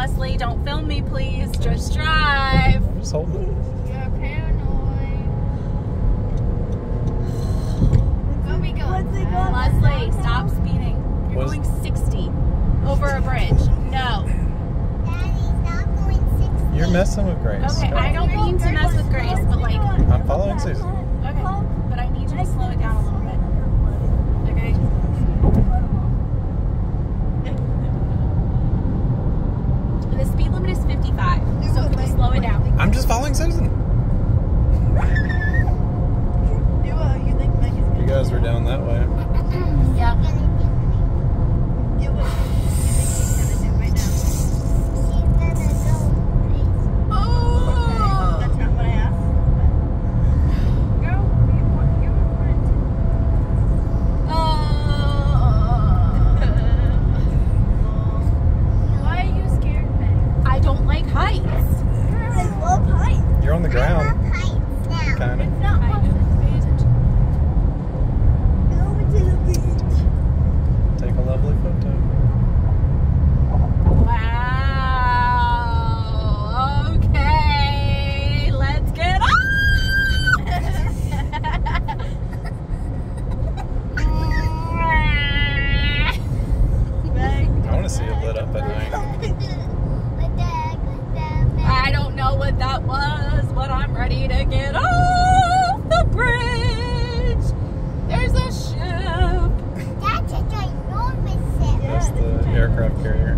Leslie, don't film me, please. Just drive. Just hold it. You're paranoid. Where we going? Uh, Leslie, stop speeding. You're Was- going 60 over a bridge. No. You're messing with Grace. Okay, I don't mean to mess with Grace, but like, I'm following Susan. okay. But I need you to slow it down a little bit. Okay? And the speed limit is 55. So can you slow it down? Following Susan. You, uh, you think Meg is You guys were down that way. Yeah. What that was, but I'm ready to get off the bridge. There's a ship. That's a ginormous ship. That's the aircraft carrier.